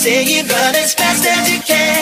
say you run as fast as you can.